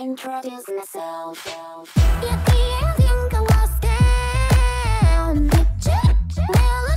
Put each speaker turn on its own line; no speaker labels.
introduce myself. You're the alien, go down. Picture,